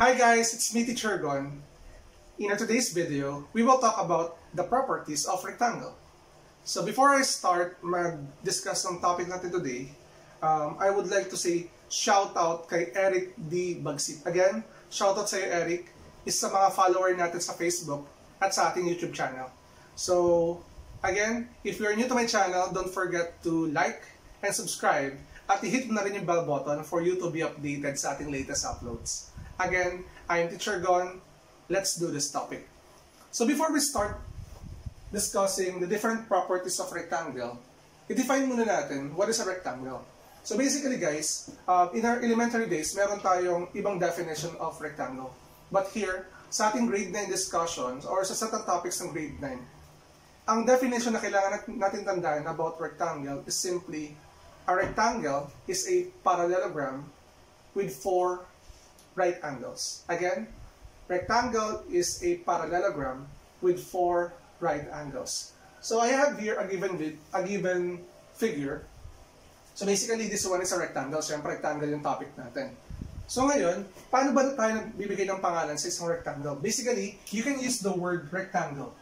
Hi guys, it's me Teacher Gon. In today's video, we will talk about the properties of rectangle. So before I start mag-discuss ng topic natin today, um, I would like to say shout out kay Eric D. Bagsit. Again, shout out sa iyo Eric, isa sa mga follower natin sa Facebook at sa ating YouTube channel. So again, if you're new to my channel, don't forget to like and subscribe at i-hit mo na rin yung bell button for you to be updated sa ating latest uploads. Again, I'm Teacher Gon. Let's do this topic. So before we start discussing the different properties of rectangle, i-define muna natin what is a rectangle. So basically guys, uh, in our elementary days, meron tayong ibang definition of rectangle. But here, sa ating grade 9 discussions or sa certain topics ng grade 9, ang definition na kailangan natin tandaan about rectangle is simply a rectangle is a parallelogram with four right angles. Again, rectangle is a parallelogram with four right angles. So I have here a given a given figure So basically, this one is a rectangle. Siyempre, rectangle yung topic natin. So ngayon, paano ba tayo nagbibigay ng pangalan sa isang rectangle? Basically, you can use the word rectangle.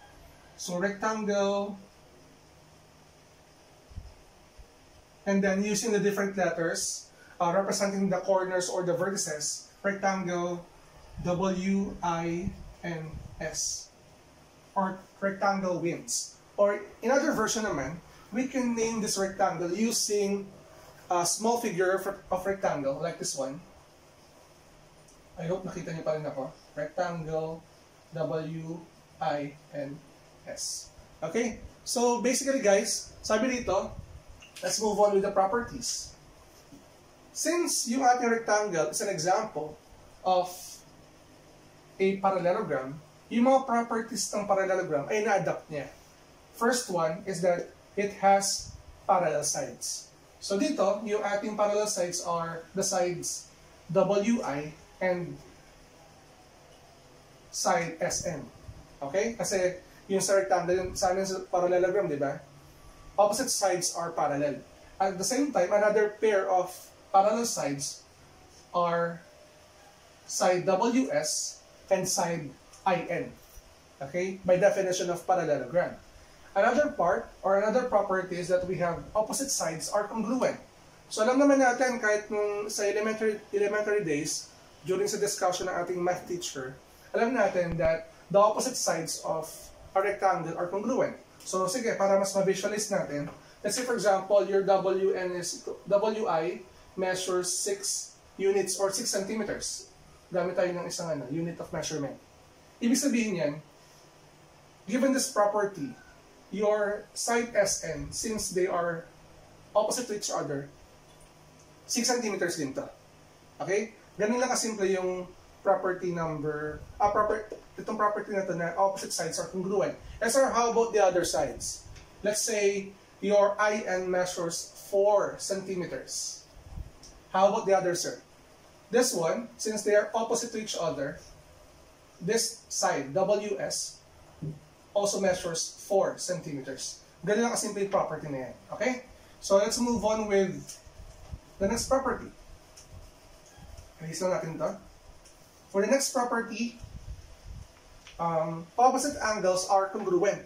So rectangle, and then using the different letters uh, representing the corners or the vertices, rectangle, W, I, and S. Or rectangle wings. Or in other version naman, we can name this rectangle using a small figure of rectangle like this one. I hope nakita niyo pa rin ako. Rectangle, W, I, and S. Okay? So, basically guys, sabi dito, let's move on with the properties. Since yung ating rectangle is an example of a parallelogram, yung mga properties ng parallelogram ay na-adapt niya. First one is that it has parallel sides. So dito, yung ating parallel sides are the sides WI and side SN. Okay? Kasi yung sa rectangle, yung sa amin sa parallelogram, di ba? Opposite sides are parallel. At the same time, another pair of parallel sides are side WS and side IN. Okay? By definition of parallelogram. Another part or another property is that we have opposite sides are congruent. So alam naman natin kahit nung sa elementary, elementary days, during sa discussion ng ating math teacher, alam natin that the opposite sides of a rectangle are congruent. So sige, para mas ma-visualize natin, let's say for example, your WN is, WI measures 6 units or 6 centimeters. Gamit tayo ng isang ano, unit of measurement. Ibig sabihin yan, given this property, your side SN, since they are opposite to each other, 6 centimeters din to. Okay? Ganun lang kasimple yung property number, ah, proper, itong property na to na opposite sides are congruent. And sir, how about the other sides? Let's say your IN measures 4 centimeters. How about the other, sir? This one, since they are opposite to each other, this side, WS, also measures 4 centimeters. Ganun lang kasimple yung property na yan. Okay? So, let's move on with the next property. Ayos lang natin to. For the next property, um, opposite angles are congruent.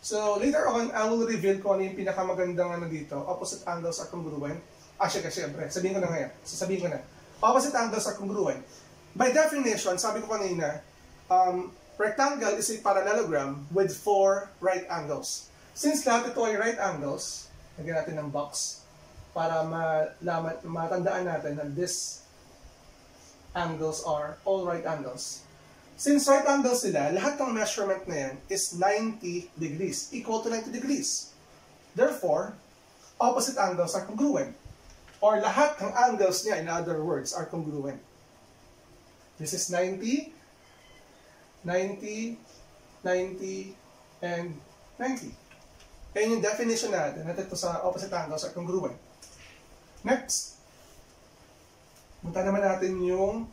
So, later on, I will reveal kung ano yung pinakamagandang ano dito. Opposite angles are congruent. Ah, syempre, syempre. Sabihin ko na ngayon. Sasabihin ko na. Opposite angles are congruent. By definition, sabi ko kanina, um, rectangle is a parallelogram with four right angles. Since lahat ito ay right angles, lagyan natin ng box para malaman, matandaan natin na this angles are all right angles. Since right angles sila, lahat ng measurement na yan is 90 degrees, equal to 90 degrees. Therefore, opposite angles are congruent. Or lahat ng angles niya, in other words, are congruent. This is 90, 90, 90, and 90. Kaya yung definition natin natin ito sa opposite angles are congruent. Next, punta naman natin yung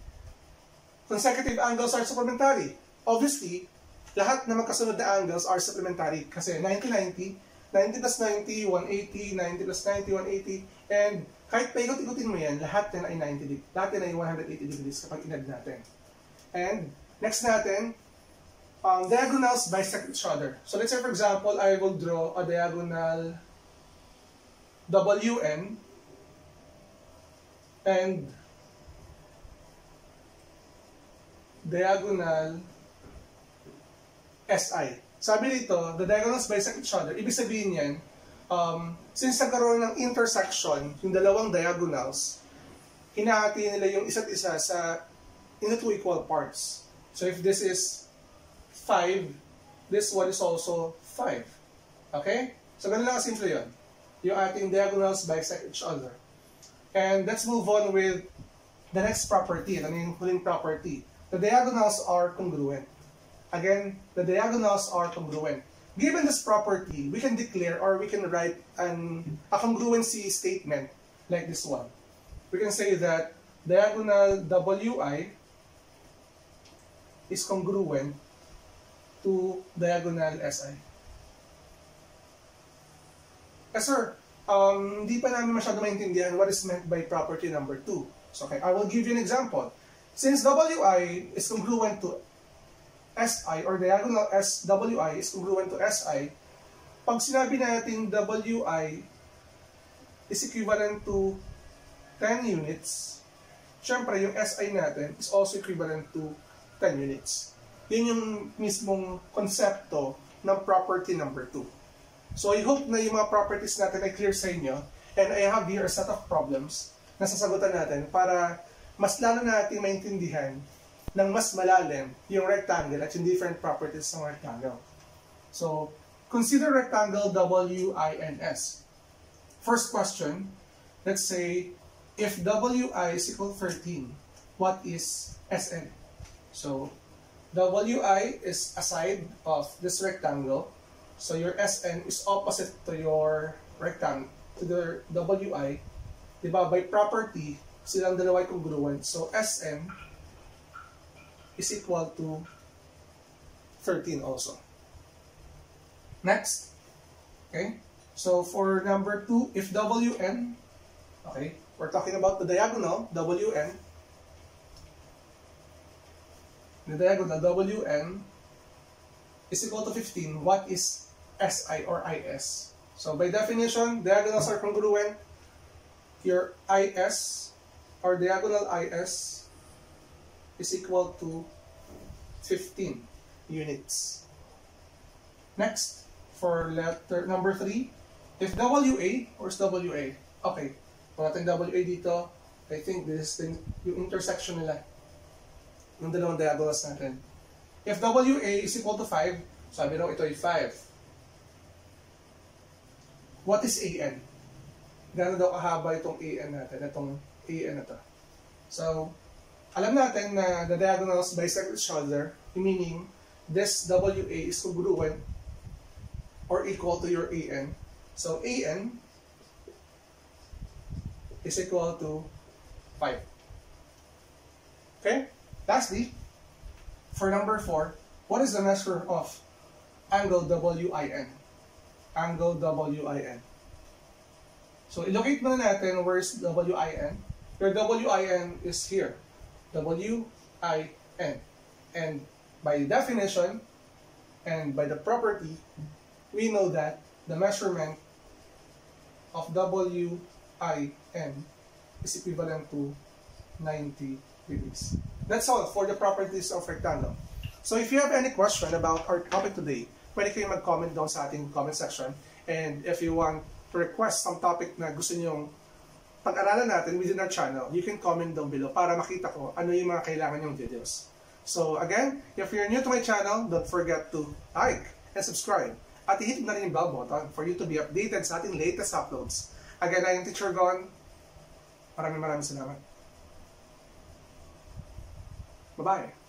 consecutive angles are supplementary. Obviously, lahat na magkasunod na angles are supplementary kasi 90-90, 90 plus 90, 180, 90 plus 90, 180, and kahit paikot-ikutin mo yan, lahat yan ay 90 degrees. Lahat yan ay 180 degrees kapag inad natin. And next natin, um, diagonals bisect each other. So let's say for example, I will draw a diagonal WN and diagonal SI. Sabi dito, the diagonals bisect each other. Ibig sabihin yan, um, since nagkaroon ng intersection, yung dalawang diagonals, hinahati nila yung isa't isa sa into two equal parts. So if this is 5, this one is also 5. Okay? So ganun lang simple yun. Yung ating diagonals bisect each other. And let's move on with the next property. Ano yung huling property? The diagonals are congruent. Again, the diagonals are congruent. Given this property, we can declare or we can write an, a congruency statement like this one. We can say that diagonal WI is congruent to diagonal SI. Yes, sir. Um, hindi pa namin masyado maintindihan what is meant by property number 2. So, okay, I will give you an example. Since WI is congruent to SI or diagonal SWI is congruent to SI, pag sinabi natin WI is equivalent to 10 units, syempre yung SI natin is also equivalent to 10 units. Yun yung mismong konsepto ng property number 2. So I hope na yung mga properties natin ay clear sa inyo and I have here a set of problems na sasagutan natin para mas lalo natin maintindihan ng mas malalim yung rectangle at yung different properties ng rectangle. So, consider rectangle W, I, and S. First question, let's say, if WI is equal to 13, what is SN? So, WI is a side of this rectangle. So, your SN is opposite to your rectangle, to the WI. Diba? By property, silang dalawa ay congruent. So, SN is equal to 13 also. Next. Okay? So, for number 2, if WN, okay, we're talking about the diagonal, WN, the diagonal WN is equal to 15, what is SI or IS? So by definition, diagonals are congruent. Your IS or diagonal IS is equal to 15 units. Next, for letter number 3, if WA or WA, okay, kung natin WA dito, I think this is yung intersection nila ng dalawang diagonals natin. If WA is equal to 5, sabi nung ito ay 5. What is AN? Gano'n daw kahaba itong AN natin, itong AN na to. So, alam natin na the diagonals bisect each other, meaning this WA is congruent or equal to your AN. So, AN is equal to 5. Okay? Lastly, for number 4, what is the measure of angle WIN? Angle WIN. So, ilocate muna natin where is WIN. Your WIN is here. W-I-N. And by definition, and by the property, we know that the measurement of W-I-N is equivalent to 90 degrees. That's all for the properties of rectangle. So if you have any question about our topic today, pwede kayong mag-comment down sa ating comment section. And if you want to request some topic na gusto nyong pag-aralan natin within our channel, you can comment down below para makita ko ano yung mga kailangan yung videos. So again, if you're new to my channel, don't forget to like and subscribe. At i-hit na rin yung bell button for you to be updated sa ating latest uploads. Again, I Teacher Gon. Maraming maraming salamat. Bye-bye.